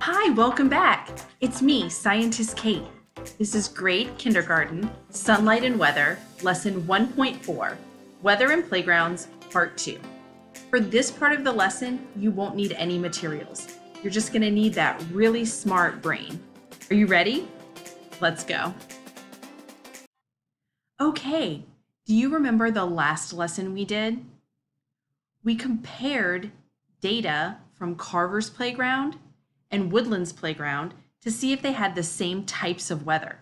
Hi, welcome back. It's me, Scientist Kate. This is grade kindergarten, sunlight and weather, lesson 1.4, weather and playgrounds, part 2. For this part of the lesson, you won't need any materials. You're just going to need that really smart brain. Are you ready? Let's go. Okay, do you remember the last lesson we did? We compared data from Carver's playground and Woodland's playground to see if they had the same types of weather.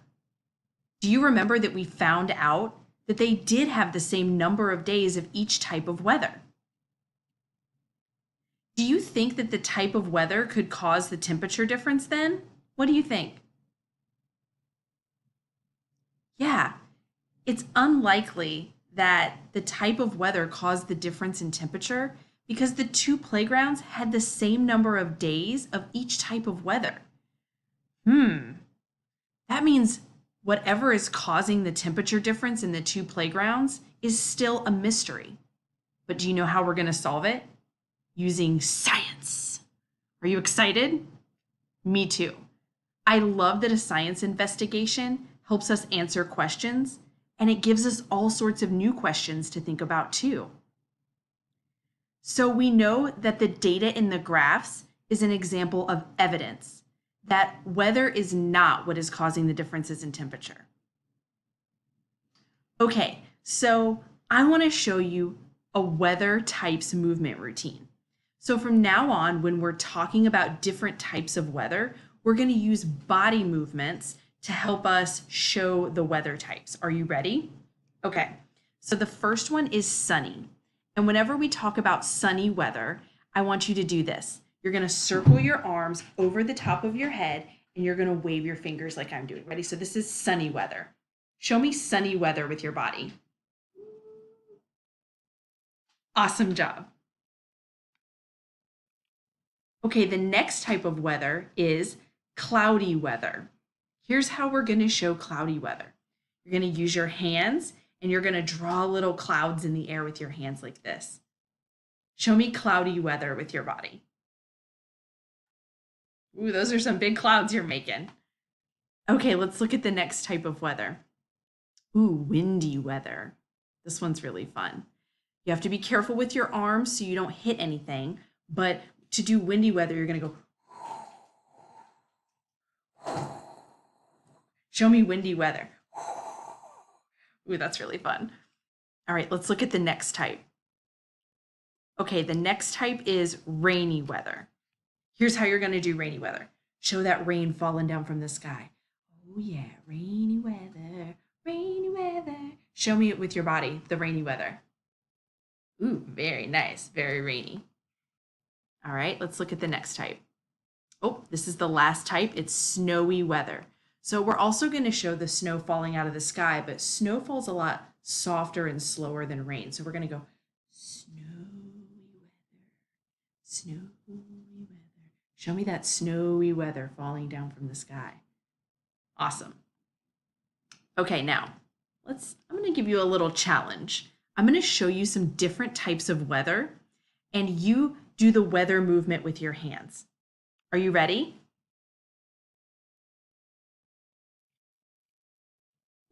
Do you remember that we found out that they did have the same number of days of each type of weather? Do you think that the type of weather could cause the temperature difference then? What do you think? Yeah, it's unlikely that the type of weather caused the difference in temperature because the two playgrounds had the same number of days of each type of weather. Hmm, that means whatever is causing the temperature difference in the two playgrounds is still a mystery. But do you know how we're going to solve it? Using science. Are you excited? Me too. I love that a science investigation helps us answer questions and it gives us all sorts of new questions to think about too. So we know that the data in the graphs is an example of evidence that weather is not what is causing the differences in temperature. Okay, so I want to show you a weather types movement routine. So from now on, when we're talking about different types of weather, we're going to use body movements to help us show the weather types. Are you ready? Okay, so the first one is sunny. And whenever we talk about sunny weather, I want you to do this. You're to circle your arms over the top of your head and you're to wave your fingers like I'm doing. Ready? So this is sunny weather. Show me sunny weather with your body. Awesome job. Okay, the next type of weather is cloudy weather. Here's how we're to show cloudy weather. You're to use your hands and you're going to draw little clouds in the air with your hands like this. Show me cloudy weather with your body. Ooh, those are some big clouds you're making. Okay, let's look at the next type of weather. Ooh, windy weather. This one's really fun. You have to be careful with your arms so you don't hit anything, but to do windy weather, you're going to go. Show me windy weather. Ooh, that's really fun. All right, let's look at the next type. Okay, the next type is rainy weather. Here's how you're going to do rainy weather. Show that rain falling down from the sky. Oh yeah, rainy weather, rainy weather. Show me it with your body, the rainy weather. Ooh, very nice, very rainy. All right, let's look at the next type. Oh, this is the last type. It's snowy weather. So we're also going to show the snow falling out of the sky, but snow falls a lot softer and slower than rain. So we're going to go snowy weather, snowy weather. Show me that snowy weather falling down from the sky. Awesome. Okay, now let's, I'm going to give you a little challenge. I'm going to show you some different types of weather and you do the weather movement with your hands. Are you ready?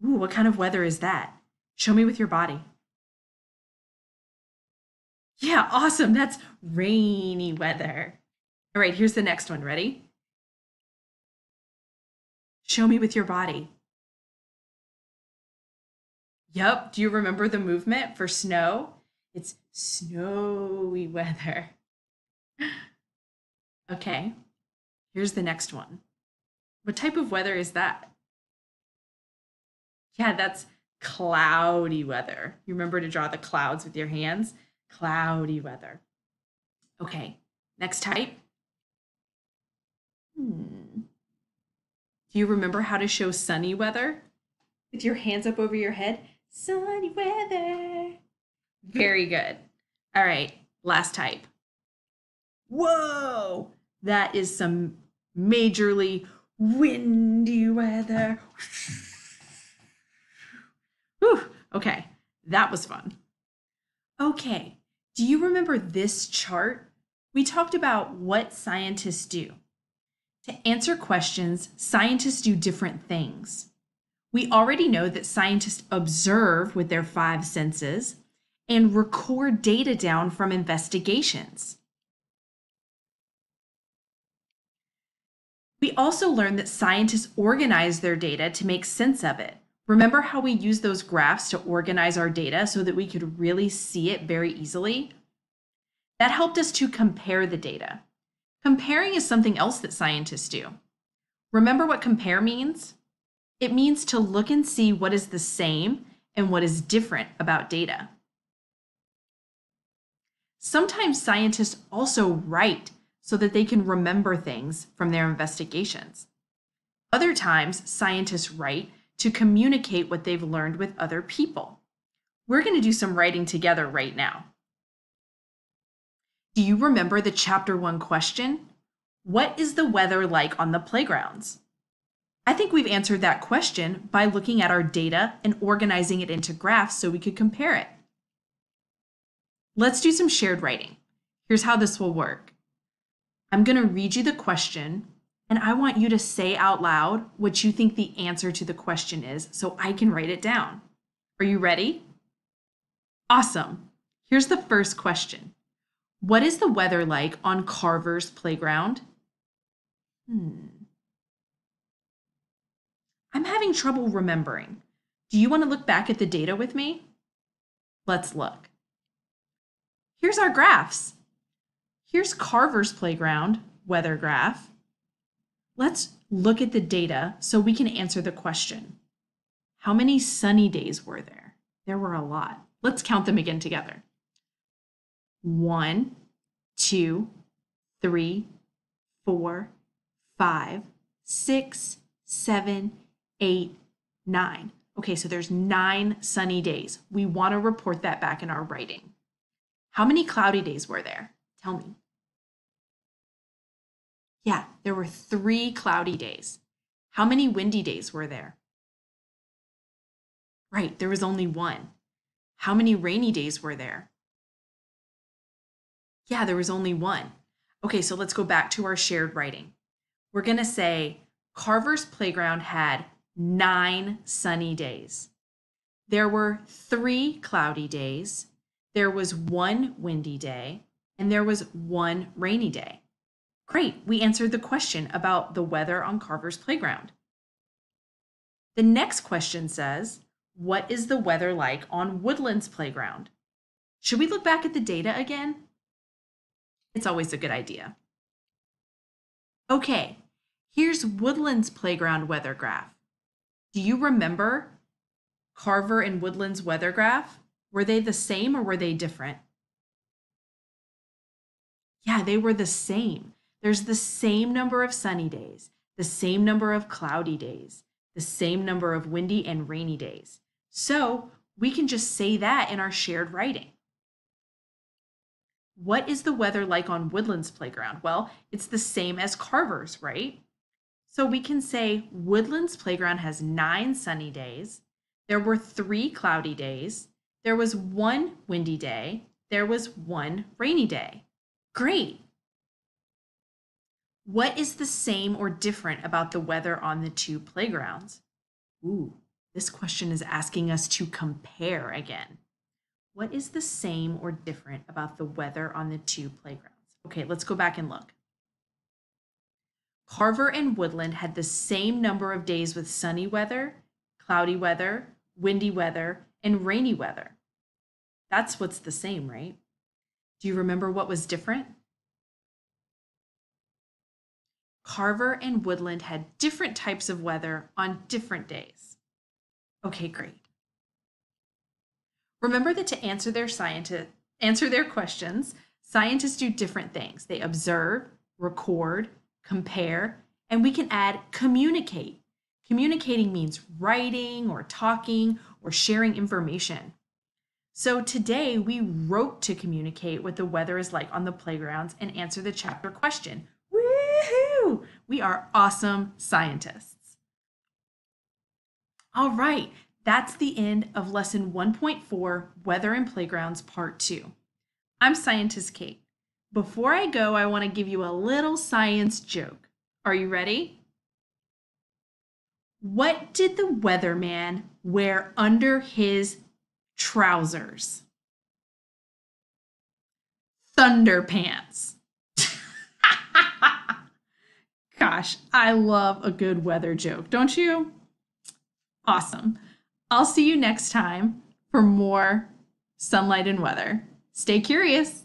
Ooh, what kind of weather is that? Show me with your body. Yeah, awesome. That's rainy weather. All right, here's the next one. Ready? Show me with your body. Yep. Do you remember the movement for snow? It's snowy weather. okay. Here's the next one. What type of weather is that? Yeah, that's cloudy weather. You remember to draw the clouds with your hands? Cloudy weather. Okay, next type. Hmm. Do you remember how to show sunny weather? With your hands up over your head? Sunny weather. Very good. All right, last type. Whoa, that is some majorly windy weather. Whew, okay, that was fun. Okay, do you remember this chart? We talked about what scientists do. To answer questions, scientists do different things. We already know that scientists observe with their five senses and record data down from investigations. We also learned that scientists organize their data to make sense of it. Remember how we use those graphs to organize our data so that we could really see it very easily? That helped us to compare the data. Comparing is something else that scientists do. Remember what compare means? It means to look and see what is the same and what is different about data. Sometimes scientists also write so that they can remember things from their investigations. Other times, scientists write to communicate what they've learned with other people. We're going to do some writing together right now. Do you remember the chapter one question? What is the weather like on the playgrounds? I think we've answered that question by looking at our data and organizing it into graphs so we could compare it. Let's do some shared writing. Here's how this will work. I'm going to read you the question, and I want you to say out loud what you think the answer to the question is so I can write it down. Are you ready? Awesome. Here's the first question What is the weather like on Carver's playground? Hmm. I'm having trouble remembering. Do you want to look back at the data with me? Let's look. Here's our graphs. Here's Carver's playground weather graph. Let's look at the data so we can answer the question. How many sunny days were there? There were a lot. Let's count them again together. One, two, three, four, five, six, seven, eight, nine. Okay, so there's nine sunny days. We want to report that back in our writing. How many cloudy days were there? Tell me. Yeah, there were three cloudy days. How many windy days were there? Right, there was only one. How many rainy days were there? Yeah, there was only one. Okay, so let's go back to our shared writing. We're going to say Carver's playground had nine sunny days. There were three cloudy days. There was one windy day, and there was one rainy day. Great, we answered the question about the weather on Carver's playground. The next question says, what is the weather like on Woodland's playground? Should we look back at the data again? It's always a good idea. Okay, here's Woodland's playground weather graph. Do you remember Carver and Woodland's weather graph? Were they the same or were they different? Yeah, they were the same. There's the same number of sunny days, the same number of cloudy days, the same number of windy and rainy days. So we can just say that in our shared writing. What is the weather like on Woodland's playground? Well, it's the same as Carver's, right? So we can say Woodland's playground has nine sunny days. There were three cloudy days. There was one windy day. There was one rainy day. Great. What is the same or different about the weather on the two playgrounds? Ooh, this question is asking us to compare again. What is the same or different about the weather on the two playgrounds? Okay, let's go back and look. Carver and Woodland had the same number of days with sunny weather, cloudy weather, windy weather, and rainy weather. That's what's the same, right? Do you remember what was different? Carver and Woodland had different types of weather on different days. Okay, great. Remember that to answer their scientist answer their questions, scientists do different things. They observe, record, compare, and we can add communicate. Communicating means writing or talking or sharing information. So today we wrote to communicate what the weather is like on the playgrounds and answer the chapter question. We are awesome scientists. All right, that's the end of lesson 1.4 Weather and Playgrounds Part 2. I'm Scientist Kate. Before I go, I want to give you a little science joke. Are you ready? What did the weatherman wear under his trousers? Thunder pants. Gosh, I love a good weather joke, don't you? Awesome. I'll see you next time for more sunlight and weather. Stay curious.